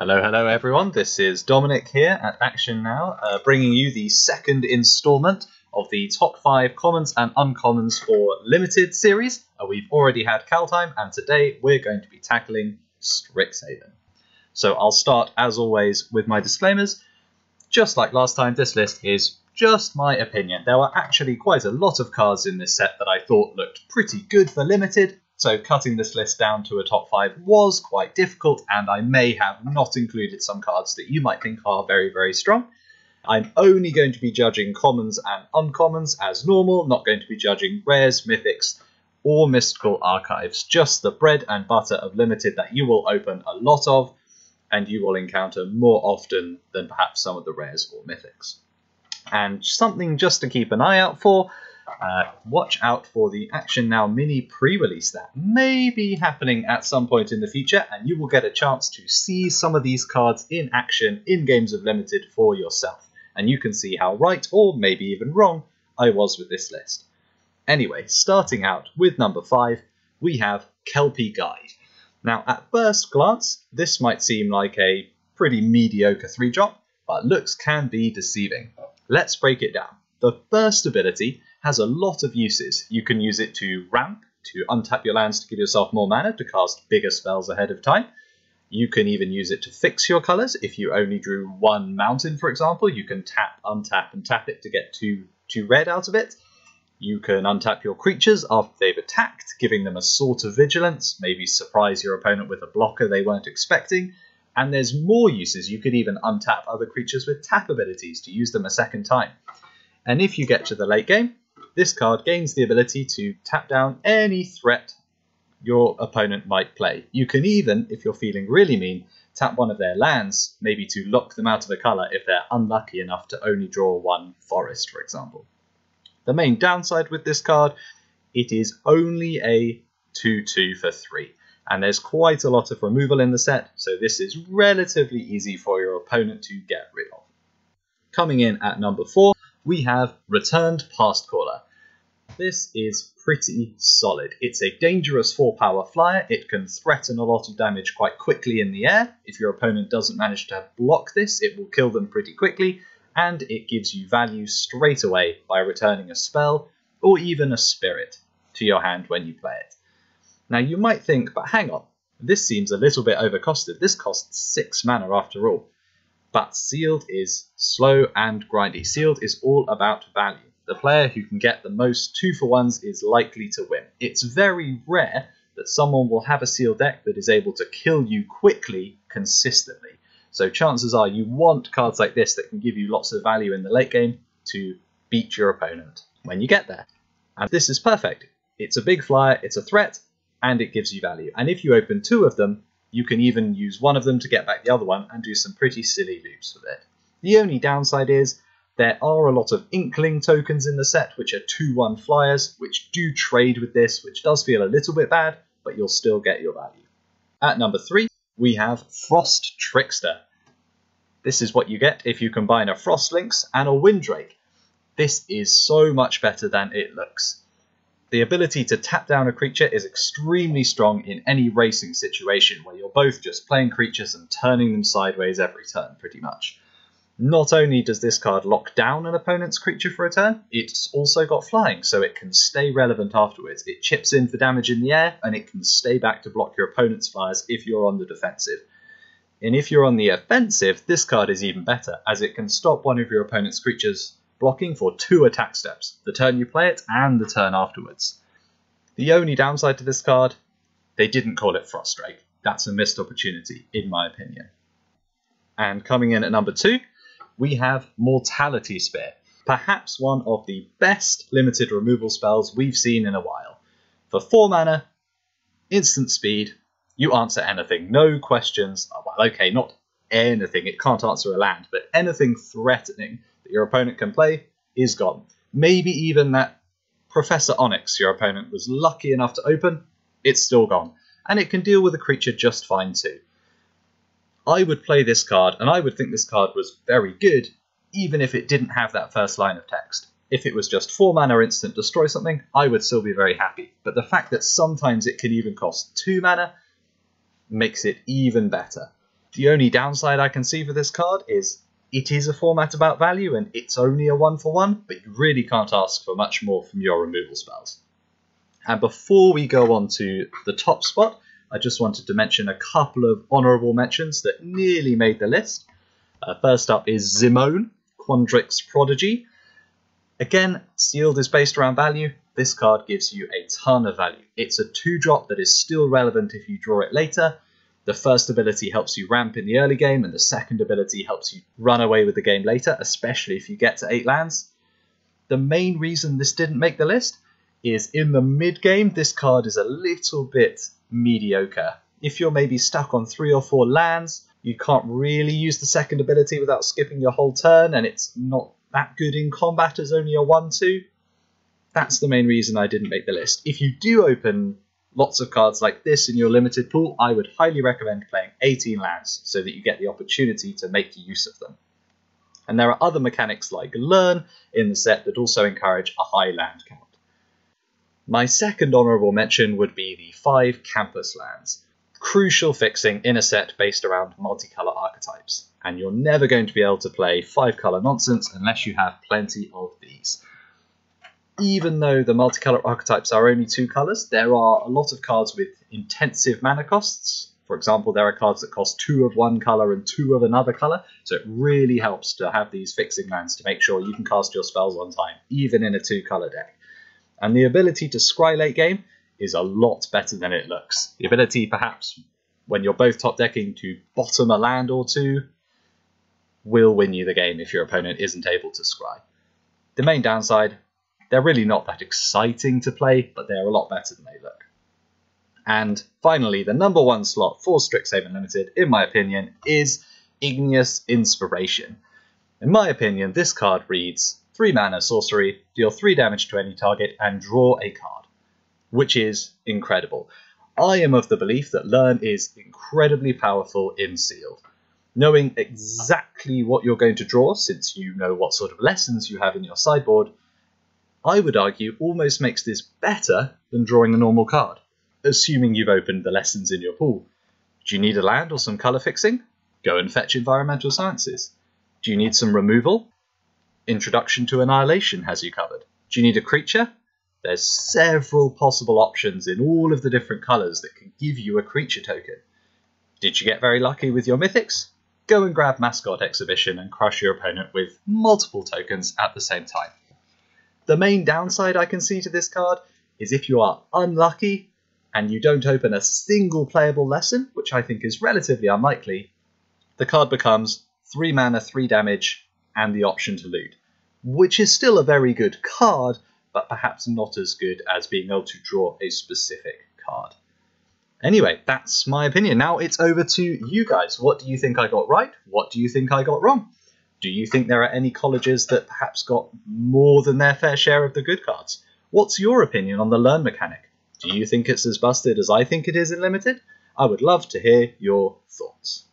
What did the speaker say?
Hello, hello everyone. This is Dominic here at Axion Now, uh, bringing you the second instalment of the top five commons and uncommons for limited series. Uh, we've already had Kaldheim, and today we're going to be tackling Strixhaven. So I'll start, as always, with my disclaimers. Just like last time, this list is just my opinion. There were actually quite a lot of cards in this set that I thought looked pretty good for limited, so cutting this list down to a top five was quite difficult, and I may have not included some cards that you might think are very, very strong. I'm only going to be judging commons and uncommons as normal, not going to be judging rares, mythics, or mystical archives. Just the bread and butter of limited that you will open a lot of, and you will encounter more often than perhaps some of the rares or mythics. And something just to keep an eye out for uh, watch out for the Axion Now mini pre release that may be happening at some point in the future, and you will get a chance to see some of these cards in action in Games of Limited for yourself. And you can see how right, or maybe even wrong, I was with this list. Anyway, starting out with number 5, we have Kelpie Guide. Now, at first glance, this might seem like a pretty mediocre 3 drop, but looks can be deceiving. Let's break it down. The first ability has a lot of uses. You can use it to ramp, to untap your lands to give yourself more mana to cast bigger spells ahead of time. You can even use it to fix your colours. If you only drew one mountain, for example, you can tap, untap, and tap it to get two, two red out of it. You can untap your creatures after they've attacked, giving them a sort of vigilance, maybe surprise your opponent with a blocker they weren't expecting. And there's more uses. You could even untap other creatures with tap abilities to use them a second time. And if you get to the late game, this card gains the ability to tap down any threat your opponent might play. You can even, if you're feeling really mean, tap one of their lands, maybe to lock them out of a colour if they're unlucky enough to only draw one forest, for example. The main downside with this card, it is only a 2-2 for 3, and there's quite a lot of removal in the set, so this is relatively easy for your opponent to get rid of. Coming in at number 4, we have Returned Pastcaller. This is pretty solid. It's a dangerous 4 power flyer. It can threaten a lot of damage quite quickly in the air. If your opponent doesn't manage to block this, it will kill them pretty quickly, and it gives you value straight away by returning a spell or even a spirit to your hand when you play it. Now you might think, but hang on, this seems a little bit overcosted. This costs 6 mana after all. But sealed is slow and grindy. Sealed is all about value. The player who can get the most two for ones is likely to win. It's very rare that someone will have a sealed deck that is able to kill you quickly, consistently. So chances are you want cards like this that can give you lots of value in the late game to beat your opponent when you get there. And this is perfect. It's a big flyer, it's a threat, and it gives you value. And if you open two of them, you can even use one of them to get back the other one and do some pretty silly loops with it. The only downside is there are a lot of Inkling tokens in the set, which are 2-1 flyers, which do trade with this, which does feel a little bit bad, but you'll still get your value. At number 3, we have Frost Trickster. This is what you get if you combine a Frost Lynx and a Windrake. This is so much better than it looks. The ability to tap down a creature is extremely strong in any racing situation where you're both just playing creatures and turning them sideways every turn, pretty much. Not only does this card lock down an opponent's creature for a turn, it's also got flying, so it can stay relevant afterwards. It chips in for damage in the air, and it can stay back to block your opponent's fires if you're on the defensive. And if you're on the offensive, this card is even better, as it can stop one of your opponent's creatures blocking for two attack steps, the turn you play it and the turn afterwards. The only downside to this card, they didn't call it Frostdrake. That's a missed opportunity, in my opinion. And coming in at number two, we have Mortality Spear, perhaps one of the best limited removal spells we've seen in a while. For 4 mana, instant speed, you answer anything, no questions. Oh, well, okay, not anything, it can't answer a land, but anything threatening that your opponent can play is gone. Maybe even that Professor Onyx your opponent was lucky enough to open, it's still gone. And it can deal with a creature just fine too. I would play this card, and I would think this card was very good, even if it didn't have that first line of text. If it was just 4 mana instant destroy something, I would still be very happy. But the fact that sometimes it can even cost 2 mana makes it even better. The only downside I can see for this card is it is a format about value and it's only a one for one, but you really can't ask for much more from your removal spells. And before we go on to the top spot, I just wanted to mention a couple of honourable mentions that nearly made the list. Uh, first up is Zimone, Quandrix Prodigy. Again, sealed is based around value. This card gives you a ton of value. It's a 2-drop that is still relevant if you draw it later. The first ability helps you ramp in the early game, and the second ability helps you run away with the game later, especially if you get to 8 lands. The main reason this didn't make the list is in the mid game, this card is a little bit mediocre. If you're maybe stuck on 3 or 4 lands, you can't really use the second ability without skipping your whole turn, and it's not that good in combat as only a 1 2. That's the main reason I didn't make the list. If you do open lots of cards like this in your limited pool, I would highly recommend playing 18 lands so that you get the opportunity to make use of them. And there are other mechanics like Learn in the set that also encourage a high land count. My second honourable mention would be the 5 campus lands. Crucial fixing in a set based around multicolour archetypes, and you're never going to be able to play 5 colour nonsense unless you have plenty of these even though the multicolor archetypes are only two colors, there are a lot of cards with intensive mana costs. For example, there are cards that cost two of one color and two of another color, so it really helps to have these fixing lands to make sure you can cast your spells on time, even in a two color deck. And the ability to scry late game is a lot better than it looks. The ability, perhaps, when you're both top decking to bottom a land or two, will win you the game if your opponent isn't able to scry. The main downside, they're really not that exciting to play, but they're a lot better than they look. And finally, the number one slot for Strixhaven Limited, in my opinion, is Igneous Inspiration. In my opinion, this card reads 3 mana sorcery, deal 3 damage to any target, and draw a card, which is incredible. I am of the belief that Learn is incredibly powerful in Sealed. Knowing exactly what you're going to draw, since you know what sort of lessons you have in your sideboard, I would argue almost makes this better than drawing a normal card, assuming you've opened the lessons in your pool. Do you need a land or some colour fixing? Go and fetch Environmental Sciences. Do you need some removal? Introduction to Annihilation has you covered. Do you need a creature? There's several possible options in all of the different colours that can give you a creature token. Did you get very lucky with your mythics? Go and grab Mascot Exhibition and crush your opponent with multiple tokens at the same time. The main downside I can see to this card is if you are unlucky and you don't open a single playable lesson, which I think is relatively unlikely, the card becomes 3 mana, 3 damage, and the option to loot, which is still a very good card, but perhaps not as good as being able to draw a specific card. Anyway, that's my opinion. Now it's over to you guys. What do you think I got right? What do you think I got wrong? Do you think there are any colleges that perhaps got more than their fair share of the good cards? What's your opinion on the learn mechanic? Do you think it's as busted as I think it is in Limited? I would love to hear your thoughts.